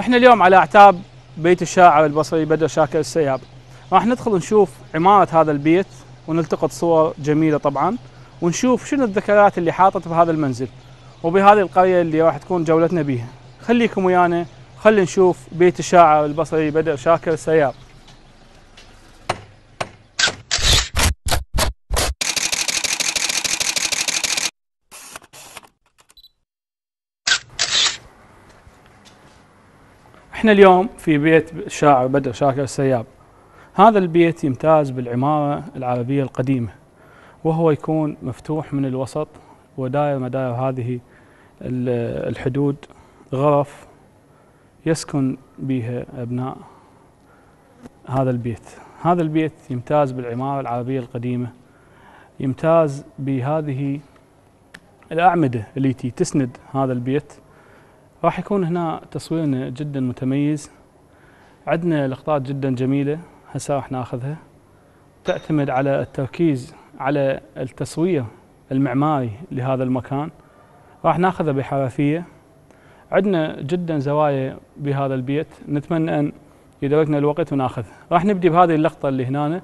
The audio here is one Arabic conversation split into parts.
إحنا اليوم على اعتاب بيت الشاعر البصري بدر شاكر السياب. راح ندخل نشوف عمارة هذا البيت ونلتقط صور جميلة طبعا ونشوف شنو الذكريات اللي حاطت بهذا المنزل وبهذه القرية اللي راح تكون جولتنا بيها. خليكم ويانا خلينا نشوف بيت الشاعر البصري بدر شاكر السياب. إحنا اليوم في بيت الشاعر بدر شاكر السياب. هذا البيت يمتاز بالعمارة العربية القديمة وهو يكون مفتوح من الوسط وداير مداير هذه الحدود غرف يسكن بها أبناء هذا البيت. هذا البيت يمتاز بالعمارة العربية القديمة يمتاز بهذه الأعمدة التي تسند هذا البيت راح يكون هنا تصويرنا جدا متميز. عندنا لقطات جدا جميلة هسه راح ناخذها. تعتمد على التركيز على التصوير المعماري لهذا المكان. راح ناخذها بحرفية. عندنا جدا زوايا بهذا البيت. نتمنى أن يدركنا الوقت وناخذها راح نبدي بهذه اللقطة اللي هنا.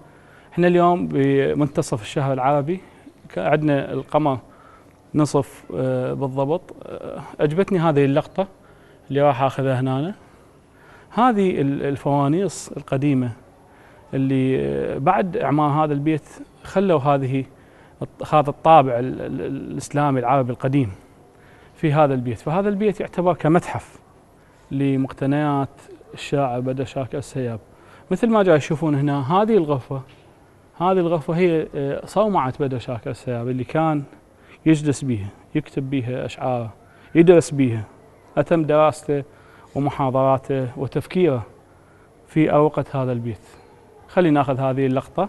إحنا اليوم بمنتصف الشهر العربي. عندنا القمر نصف آه، بالضبط. آه، عجبتني هذه اللقطة اللي راح أخذها هنا. هذه الفوانيس القديمة اللي آه، بعد إعمار هذا البيت خلوا هذه هذا الطابع الإسلامي العربي القديم في هذا البيت. فهذا البيت يعتبر كمتحف لمقتنيات الشاعر بدر شاكر السياب. مثل ما جاي تشوفون هنا هذه الغرفة هذه الغرفة هي صومعة بدر شاكر السياب اللي كان يجلس بها يكتب بها أشعاره يدرس بها أتم دراسته ومحاضراته وتفكيره في أوقة هذا البيت. خلينا ناخذ هذه اللقطة.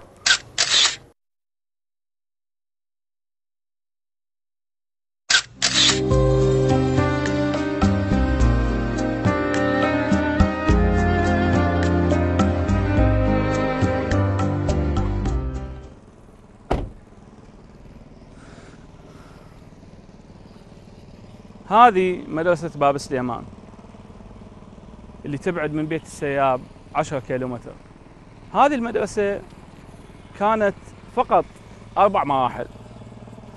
هذه مدرسة باب سليمان اللي تبعد من بيت السياب 10 كيلومتر. هذه المدرسة كانت فقط أربع مراحل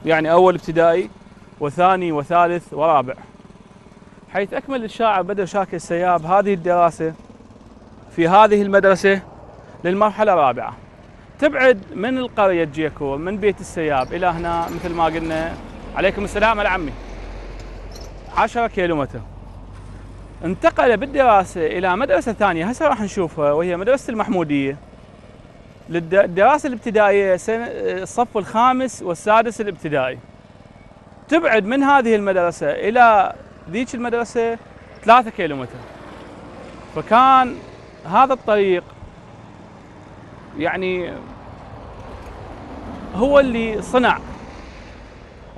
يعني أول ابتدائي وثاني وثالث ورابع. حيث أكمل الشاعر بدر شاكر السياب هذه الدراسة في هذه المدرسة للمرحلة الرابعة. تبعد من القرية جيكور من بيت السياب إلى هنا مثل ما قلنا. عليكم السلام العمي. 10 كيلومتر. انتقل بالدراسة إلى مدرسة ثانية. هسه راح نشوفها وهي مدرسة المحمودية. للدراسة الابتدائية الصف الخامس والسادس الابتدائي. تبعد من هذه المدرسة إلى ذيك المدرسة 3 كيلومتر. فكان هذا الطريق يعني هو اللي صنع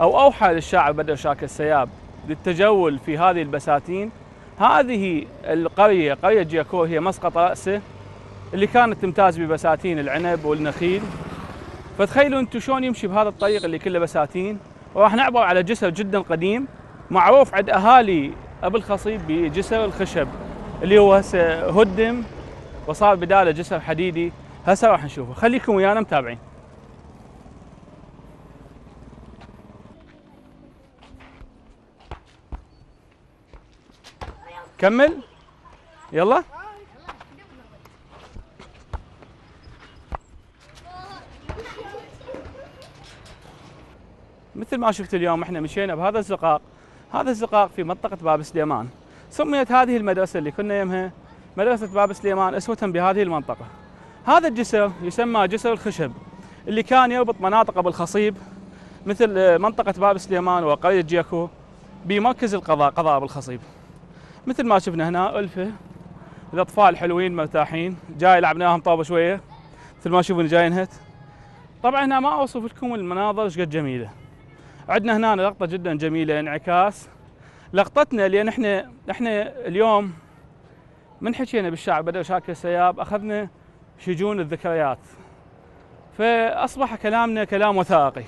أو أوحى للشاعر بدر شاكر السياب للتجول في هذه البساتين. هذه القرية قرية جيكو هي مسقط رأسه اللي كانت تمتاز ببساتين العنب والنخيل. فتخيلوا أنتم شلون يمشي بهذا الطريق اللي كله بساتين. وراح نعبر على جسر جدا قديم. معروف عند أهالي أبو الخصيب بجسر الخشب اللي هو هسه هدم وصار بداله جسر حديدي. هسه راح نشوفه. خليكم ويانا متابعين. كمل. يلا. مثل ما شفت اليوم إحنا مشينا بهذا الزقاق. هذا الزقاق في منطقة باب سليمان. سميت هذه المدرسة اللي كنا يمها مدرسة باب سليمان أسوة بهذه المنطقة. هذا الجسر يسمى جسر الخشب اللي كان يربط مناطق أبو الخصيب مثل منطقة باب سليمان وقرية جيكو بمركز القضاء قضاء أبو الخصيب. مثل ما شفنا هنا ألفة. الأطفال حلوين مرتاحين. جاي لعبناهم طابة شوية مثل ما تشوفون جاي نهت طبعا هنا ما أوصف لكم المناظر إيش قد جميلة. عندنا هنا لقطة جدا جميلة انعكاس. لقطتنا لأن إحنا إحنا اليوم من حكينا بالشعب بدر شاكر السياب أخذنا شجون الذكريات. فأصبح كلامنا كلام وثائقي.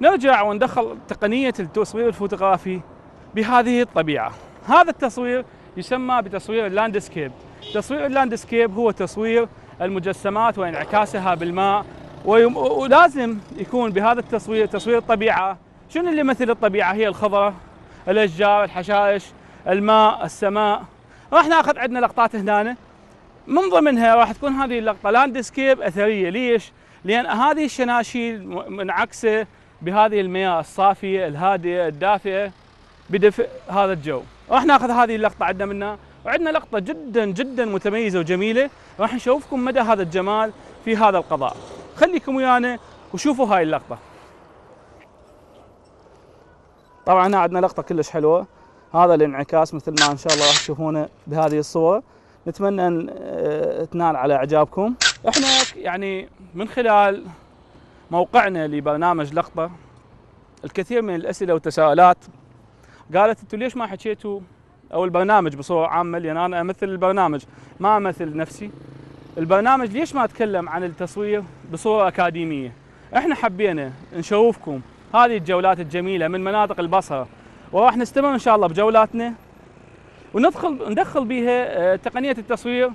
نرجع وندخل تقنية التصوير الفوتوغرافي بهذه الطبيعة. هذا التصوير يسمى بتصوير ال landscape. تصوير ال landscape هو تصوير المجسمات وانعكاسها بالماء ولازم يكون بهذا التصوير تصوير الطبيعة. شنو اللي يمثل الطبيعة؟ هي الخضرة الأشجار الحشائش الماء السماء. راح ناخذ عندنا لقطات هنا من ضمنها راح تكون هذه اللقطة. لاندسكيب أثرية. ليش؟ لأن هذه الشناشيل منعكسة بهذه المياه الصافية الهادئة الدافئة بدفء هذا الجو. راح ناخذ هذه اللقطة عندنا منها. وعندنا لقطة جدا جدا متميزة وجميلة. راح نشوفكم مدى هذا الجمال في هذا القضاء. خليكم ويانا وشوفوا هاي اللقطة. طبعا هنا عندنا لقطة كلش حلوة. هذا الانعكاس مثل ما إن شاء الله راح تشوفونه بهذه الصور. نتمنى إن آه، تنال على إعجابكم. إحنا يعني من خلال موقعنا لبرنامج لقطة الكثير من الأسئلة والتساؤلات قالت أنتم ليش ما حكيتوا أو البرنامج بصورة عامة؟ لأن أنا أمثل البرنامج. ما أمثل نفسي. البرنامج ليش ما أتكلم عن التصوير بصورة أكاديمية؟ إحنا حبينا نشوفكم. هذه الجولات الجميلة من مناطق البصرة. وراح نستمر إن شاء الله بجولاتنا. وندخل ندخل بها آه، تقنية التصوير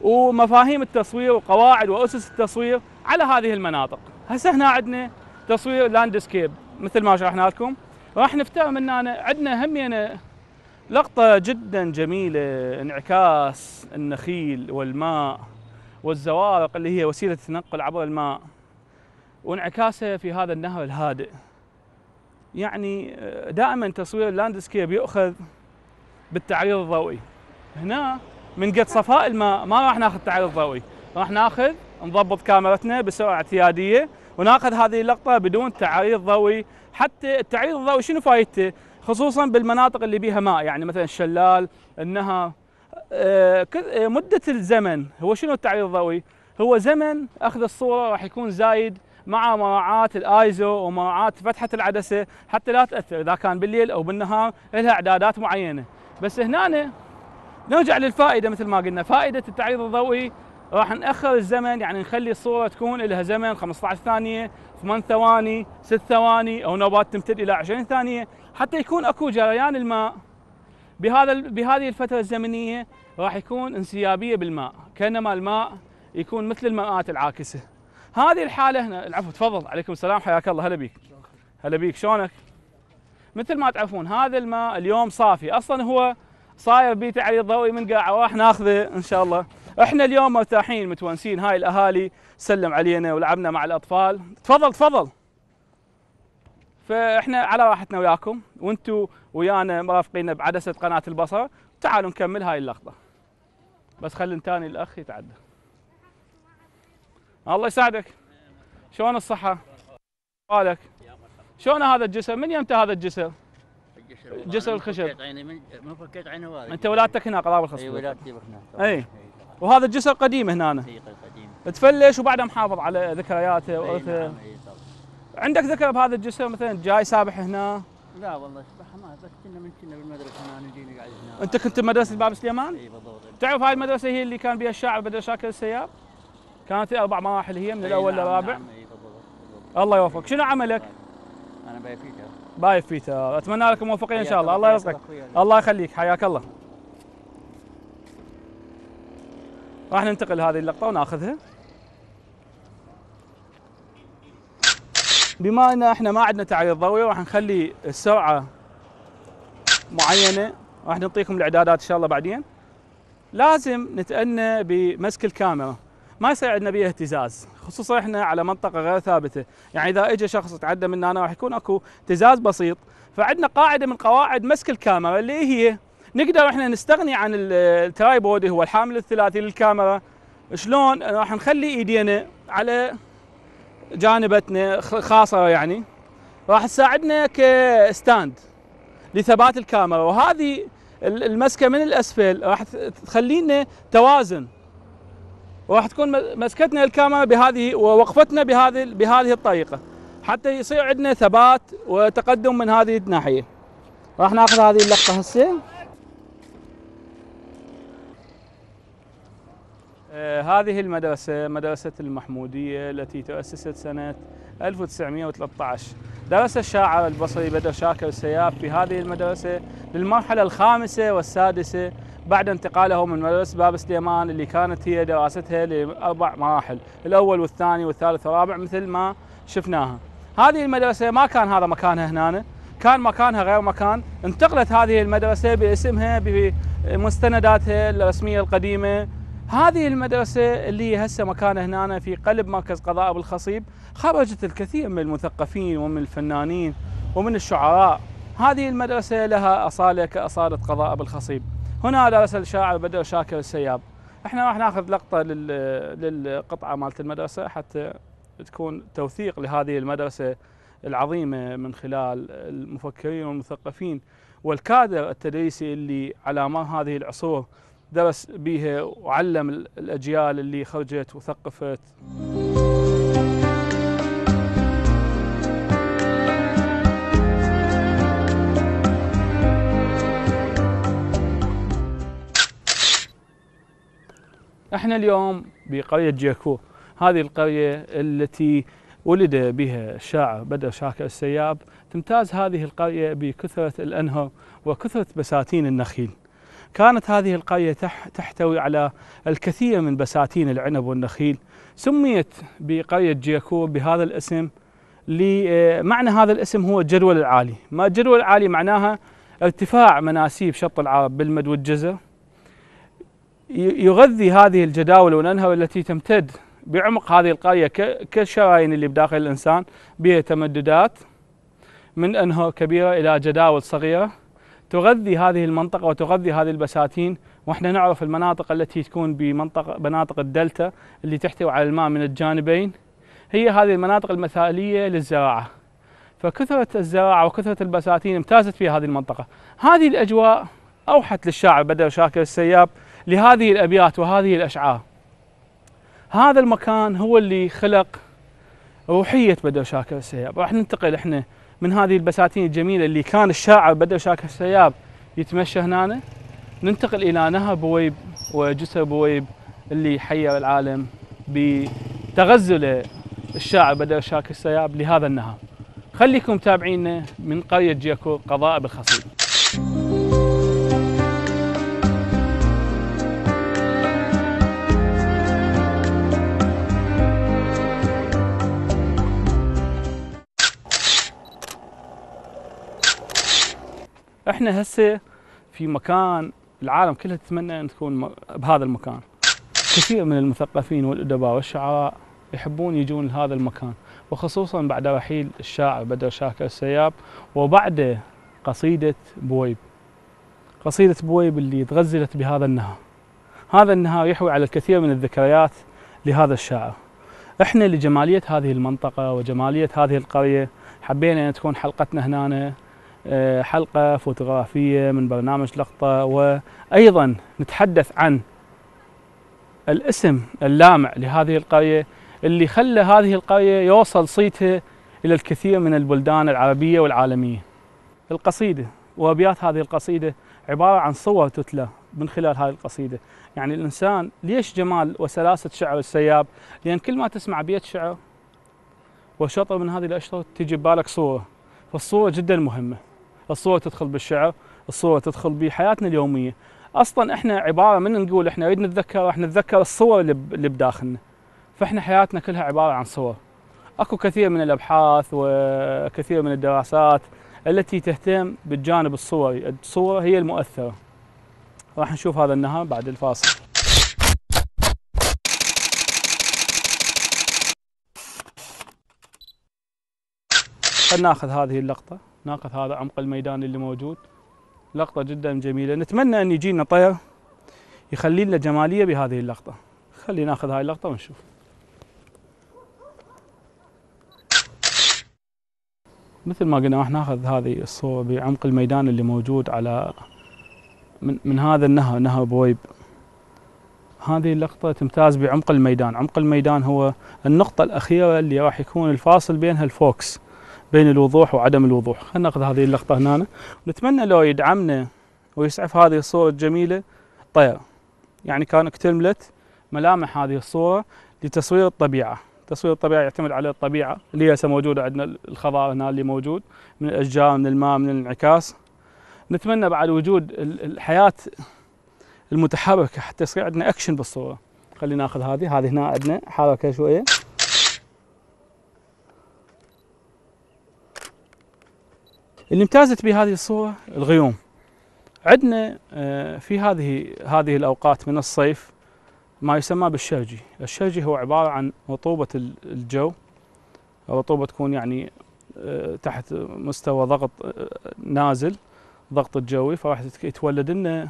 ومفاهيم التصوير وقواعد وأسس التصوير على هذه المناطق. هسه هنا عندنا تصوير لاندسكيب مثل ما شرحنا لكم. راح نفتح من هنا عندنا همينه لقطة جدا جميلة انعكاس النخيل والماء والزوارق اللي هي وسيلة التنقل عبر الماء وانعكاسه في هذا النهر الهادئ. يعني آه، دائما تصوير اللاندسكيب يؤخذ بالتعريض الضوئي. هنا من قد صفاء الماء ما راح ناخذ تعريض ضوئي راح ناخذ نضبط كاميرتنا بسرعة اعتيادية وناخذ هذه اللقطة بدون تعريض ضوئي حتى التعريض الضوئي شنو فايدته؟ خصوصا بالمناطق اللي بيها ماء يعني مثلا الشلال النهر آه، آه، مدة الزمن هو شنو التعريض الضوئي؟ هو زمن أخذ الصورة راح يكون زايد مع مراعاة الآيزو ومراعاة فتحة العدسة حتى لا تأثر إذا كان بالليل أو بالنهار لها إعدادات معينة. بس هنا نرجع للفائدة مثل ما قلنا فائدة التعريض الضوئي راح نأخر الزمن يعني نخلي الصورة تكون لها زمن 15 ثانية 8 ثواني 6 ثواني أو نوبات تمتد إلى 20 ثانية حتى يكون أكو جريان الماء. بهذا بهذه الفترة الزمنية راح يكون انسيابية بالماء كأنما الماء يكون مثل الماءات العاكسة. هذه الحالة هنا العفو تفضل. عليكم السلام حياك الله. هلا بيك. هلا بيك. شلونك؟ مثل ما تعرفون هذا الماء اليوم صافي. أصلا هو صاير بيه تعريض ضوئي من قاعة راح ناخذه إن شاء الله. إحنا اليوم مرتاحين متونسين. هاي الأهالي سلم علينا ولعبنا مع الأطفال. تفضل تفضل. فإحنا على راحتنا وياكم. وأنتم ويانا مرافقينا بعدسة قناة البصر. تعالوا نكمل هاي اللقطة. بس خلي ثاني الأخ يتعدى. الله يساعدك. شلون الصحة؟ قالك شلون هذا الجسر؟ من يمتى هذا الجسر؟ جسر الخشب. عيني من فكيت عيني والد أنت ولادتك هنا قراب الخصب إي ولادتي هنا إي. وهذا الجسر قديم هنا اي قديم. تفلش وبعدها محافظ على ذكرياته وأرثه. نعم عندك ذكر بهذا الجسر مثلا جاي سابح هنا؟ لا والله سبحة ما بس كنا من كنا بالمدرسة هنا نجي نقعد هنا. أنت كنت بمدرسة باب سليمان؟ إي بالضبط. تعرف هاي المدرسة هي اللي كان بها الشاعر بدر شاكر السياب؟ كانت أربع مراحل هي من الأول نعم للرابع. نعم الله يوفقك. شنو عملك؟ أنا pipe fitter. pipe fitter. أتمنى لك موفقين إن شاء الله. الله يرزقك. الله يخليك. حياك الله. راح ننتقل هذه اللقطة وناخذها. بما إن إحنا ما عندنا تعريض ضوئي راح نخلي السرعة معينة. راح نعطيكم الإعدادات إن شاء الله بعدين. لازم نتأنى بمسك الكاميرا. ما يصير عندنا بيها اهتزاز خصوصا إحنا على منطقة غير ثابتة. يعني إذا اجى شخص يتعدى منا راح يكون أكو اهتزاز بسيط. فعندنا قاعدة من قواعد مسك الكاميرا اللي هي نقدر إحنا نستغني عن ال tripod هو الحامل الثلاثي للكاميرا. شلون؟ راح نخلي ايدينا على جانبتنا خاصة يعني. راح تساعدنا ك stand لثبات الكاميرا. وهذه ال- المسكة من الأسفل راح تخلينا توازن. وراح تكون مسكتنا الكاميرا بهذه ووقفتنا بهذه بهذه الطريقة. حتى يصير عندنا ثبات وتقدم من هذه الناحية. راح ناخذ هذه اللقطة هسه. هذه المدرسة مدرسة المحمودية التي تأسست سنة 1913 درس الشاعر البصري بدر شاكر السياف في هذه المدرسة للمرحلة الخامسة والسادسة بعد انتقاله من مدرسة باب سليمان اللي كانت هي دراستها لأربع مراحل الأول والثاني والثالث والرابع مثل ما شفناها. هذه المدرسة ما كان هذا مكانها هنا كان مكانها غير مكان. انتقلت هذه المدرسة باسمها بمستنداتها الرسمية القديمة هذه المدرسة اللي هسه مكانها هنا في قلب مركز قضاء أبو الخصيب خرجت الكثير من المثقفين ومن الفنانين ومن الشعراء. هذه المدرسة لها أصالة كأصالة قضاء أبو الخصيب. هنا درس الشاعر بدر شاكر السياب. إحنا راح ناخذ لقطة لل- للقطعة مالت المدرسة حتى تكون توثيق لهذه المدرسة العظيمة من خلال المفكرين والمثقفين والكادر التدريسي اللي على مر هذه العصور درس بيها وعلم ال- الأجيال اللي خرجت وثقفت. إحنا اليوم بقرية جيكو. هذه القرية التي ولد بها الشاعر بدر شاكر السياب. تمتاز هذه القرية بكثرة الأنهر وكثرة بساتين النخيل. كانت هذه القرية تح تحتوي على الكثير من بساتين العنب والنخيل. سميت بقرية جيكو بهذا الاسم لمعنى هذا الاسم هو الجدول العالي. ما الجدول العالي معناها ارتفاع مناسيب شط العرب بالمد والجزر. يغذي هذه الجداول والأنهر التي تمتد بعمق هذه القرية ك- كالشرايين اللي بداخل الإنسان بها تمددات من أنهر كبيرة إلى جداول صغيرة. تغذي هذه المنطقة وتغذي هذه البساتين وإحنا نعرف المناطق التي تكون بمنطقه مناطق الدلتا اللي تحتوي على الماء من الجانبين. هي هذه المناطق المثالية للزراعة. فكثرة الزراعة وكثرة البساتين امتازت في هذه المنطقة. هذه الأجواء أوحت للشاعر بدر شاكر السياب لهذه الأبيات وهذه الأشعار. هذا المكان هو اللي خلق روحية بدر شاكر السياب. راح ننتقل إحنا من هذه البساتين الجميلة اللي كان الشاعر بدر شاكر السياب يتمشى هنا ننتقل إلى نهر بويب وجسر بويب اللي حير العالم بتغزل الشاعر بدر شاكر السياب لهذا النهر خليكم متابعينا من قرية جيكو قضاء بالخصيب إحنا هسه في مكان العالم كلها تتمنى ان تكون بهذا المكان. كثير من المثقفين والأدباء والشعراء يحبون يجون لهذا المكان وخصوصا بعد رحيل الشاعر بدر شاكر السياب وبعد قصيدة بويب. قصيدة بويب اللي تغزلت بهذا النهر هذا النهر يحوي على الكثير من الذكريات لهذا الشاعر. إحنا لجمالية هذه المنطقة وجمالية هذه القرية حبينا ان تكون حلقتنا هنا حلقة فوتوغرافية من برنامج لقطة وأيضا نتحدث عن الاسم اللامع لهذه القرية اللي خلى هذه القرية يوصل صيتها إلى الكثير من البلدان العربية والعالمية. القصيدة وأبيات هذه القصيدة عبارة عن صور تتلى من خلال هذه القصيدة. يعني الإنسان ليش جمال وسلاسة شعر السياب؟ لأن كل ما تسمع بيت شعر وشطر من هذه الأشطر تجي ببالك صورة فالصورة جدا مهمة. الصورة تدخل بالشعر الصورة تدخل بحياتنا اليومية. أصلا إحنا عبارة من نقول إحنا نريد نتذكر راح نتذكر الصور اللي بداخلنا. فإحنا حياتنا كلها عبارة عن صور. أكو كثير من الأبحاث وكثير من الدراسات التي تهتم بالجانب الصوري. الصورة هي المؤثرة. راح نشوف هذا النهر بعد الفاصل. خلينا ناخذ هذه اللقطة. ناخذ هذا عمق الميدان اللي موجود. لقطة جدا جميلة. نتمنى أن يجينا طير يخلي لنا جمالية بهذه اللقطة. خلينا ناخذ هاي اللقطة ونشوف. مثل ما قلنا راح ناخذ هذه الصورة بعمق الميدان اللي موجود على من, من هذا النهر نهر بويب. هذه اللقطة تمتاز بعمق الميدان. عمق الميدان هو النقطة الأخيرة اللي راح يكون الفاصل بينها الفوكس. بين الوضوح وعدم الوضوح. خلينا ناخذ هذه اللقطة هنا. نتمنى لو يدعمنا ويسعف هذه الصورة الجميلة. طير يعني كان اكتملت ملامح هذه الصورة لتصوير الطبيعة. تصوير الطبيعة يعتمد على الطبيعة. اللي هسه موجودة عندنا الخضار هنا اللي موجود من الأشجار من الماء من الانعكاس. نتمنى بعد وجود الحياة المتحركة حتى يصير عندنا أكشن بالصورة. خلينا ناخذ هذه. هذه هنا عندنا حركة شوية. اللي امتازت بهذه الصورة الغيوم. عندنا آه، في هذه هذه الأوقات من الصيف ما يسمى بالشرجي. الشرجي هو عبارة عن رطوبة الجو. رطوبة تكون يعني آه، تحت مستوى ضغط آه، نازل ضغط الجوي فراح يتولد لنا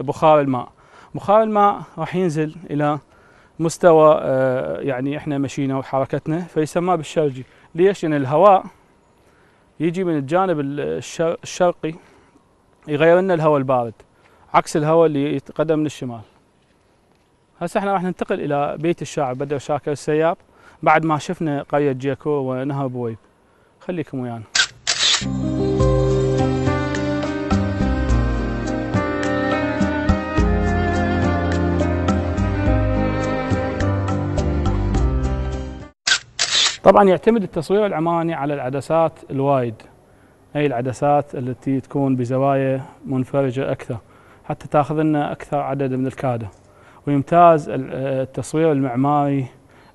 بخار الماء. بخار الماء راح ينزل إلى مستوى يعني إحنا مشينا وحركتنا فيسمى بالشرجي. ليش؟ لأن الهواء يجي من الجانب الشرقي يغير لنا الهواء البارد عكس الهواء اللي يتقدم من الشمال. هسه إحنا راح ننتقل إلى بيت الشاعر بدر شاكر السياب بعد ما شفنا قرية جيكو ونهر بويب. خليكم ويانا. طبعا يعتمد التصوير العماني على العدسات الوايد. أي العدسات التي تكون بزوايا منفرجة أكثر حتى تأخذ لنا أكثر عدد من الكادة. ويمتاز التصوير المعماري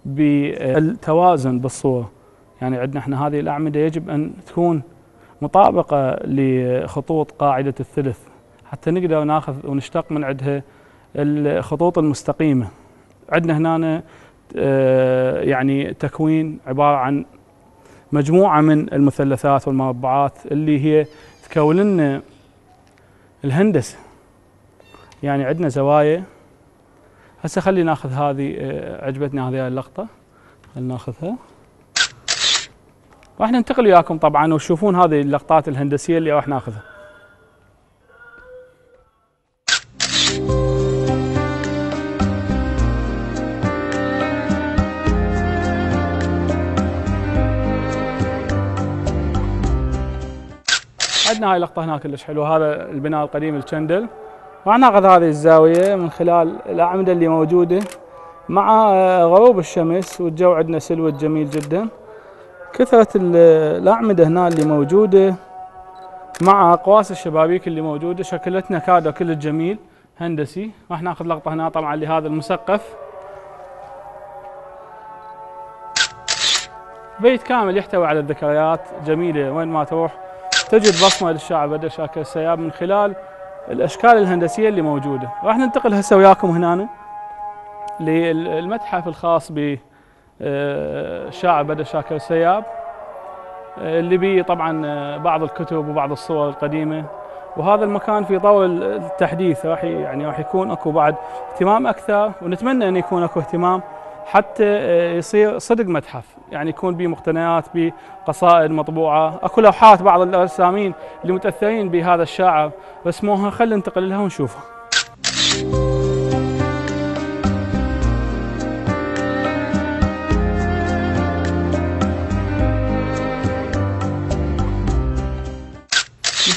بالتوازن بالصورة. يعني عندنا إحنا هذه الأعمدة يجب أن تكون مطابقة لخطوط قاعدة الثلث حتى نقدر ناخذ ونشتق من عندها الخطوط المستقيمة. عندنا هنا يعني تكوين عبارة عن مجموعة من المثلثات والمربعات اللي هي تكون لنا الهندسة. يعني عندنا زوايا. هسه خلي ناخذ هذه آه، عجبتني هذه اللقطة. خلينا ناخذها. راح ننتقل وياكم طبعا وتشوفون هذه اللقطات الهندسية اللي راح ناخذها. عندنا هاي اللقطه هنا كلش حلوة هذا البناء القديم الشندل راح ناخذ هذه الزاوية من خلال الأعمدة اللي موجودة مع غروب الشمس والجو عندنا سلوت جميل جدا. كثرة الأعمدة هنا اللي موجودة مع أقواس الشبابيك اللي موجودة شكلتنا كادر كل جميل هندسي. راح ناخذ لقطة هنا طبعا لهذا المسقف بيت كامل يحتوي على الذكريات جميلة وين ما تروح. تجد بصمة للشاعر بدر شاكر السياب من خلال الأشكال الهندسية اللي موجودة. راح ننتقل هسه وياكم هنا للمتحف الخاص ب الشاعر بدر شاكر السياب اللي بيه طبعا بعض الكتب وبعض الصور القديمة. وهذا المكان في طور التحديث راح يعني راح يكون أكو بعد اهتمام أكثر ونتمنى أن يكون أكو اهتمام حتى آه، يصير صدق متحف. يعني يكون به مقتنيات بقصائد مطبوعة. أكو لوحات بعض الرسامين اللي متأثرين بهذا الشاعر رسموها خلينا ننتقل لها ونشوفها.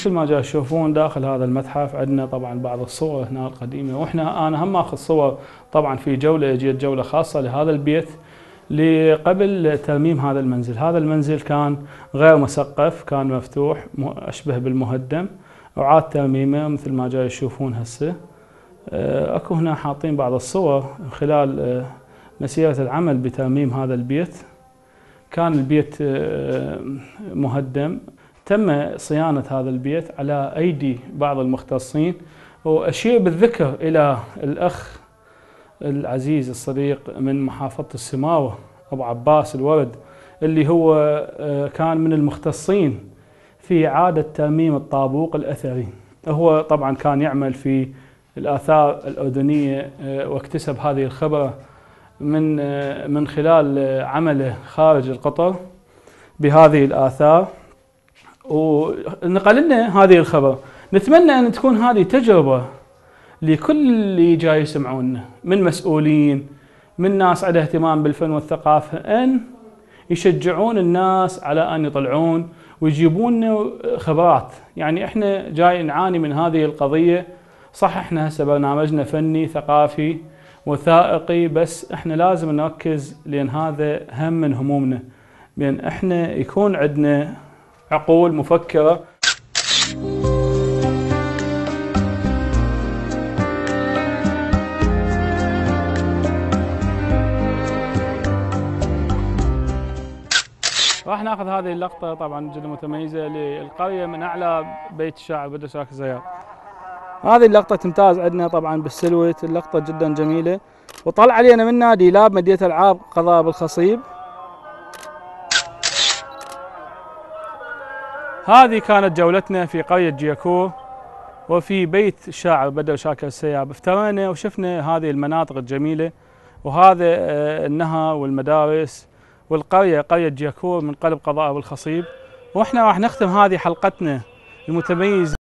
مثل ما جاي تشوفون داخل هذا المتحف عندنا طبعا بعض الصور هنا القديمه وإحنا أنا هم آخذ صور طبعا في جولة اجيت جولة خاصة لهذا البيت قبل ترميم هذا المنزل. هذا المنزل كان غير مسقف كان مفتوح أشبه بالمهدم. وعاد ترميمه مثل ما جاي تشوفون هسه. آه، أكو هنا حاطين بعض الصور خلال آه، مسيرة العمل بترميم هذا البيت. كان البيت آه، مهدم. تم صيانة هذا البيت على أيدي بعض المختصين. وأشير بالذكر إلى الأخ العزيز الصديق من محافظة السماوة أبو عباس الورد اللي هو آه، كان من المختصين في إعادة ترميم الطابوق الأثري. هو طبعا كان يعمل في الآثار الأردنية آه، واكتسب هذه الخبرة من آه، من خلال عمله خارج القطر بهذه الآثار. ونقل لنا هذه الخبر. نتمنى أن تكون هذه تجربة لكل اللي جاي يسمعونا من مسؤولين من ناس عندها اهتمام بالفن والثقافة أن يشجعون الناس على أن يطلعون ويجيبون لنا خبرات. يعني إحنا جاي نعاني من هذه القضية. صح إحنا هسه برنامجنا فني ثقافي وثائقي بس إحنا لازم نركز لأن هذا هم من همومنا. بأن إحنا يكون عندنا عقول مفكرة. راح ناخذ هذه اللقطة طبعا جدا متميزة للقرية من أعلى بيت الشاعر بدر شاكر زيار هذه اللقطة تمتاز عندنا طبعا بالسلوت اللقطة جدا جميلة. وطلع علينا من نادي لاب مدينة العاب قضاء بالخصيب. هذه كانت جولتنا في قرية جياكور وفي بيت الشاعر بدر شاكر السياب. افترينا وشفنا هذه المناطق الجميلة وهذا آه، النهر والمدارس والقرية قرية جياكور من قلب قضاء بالخصيب وإحنا راح نختم هذه حلقتنا المتميزة.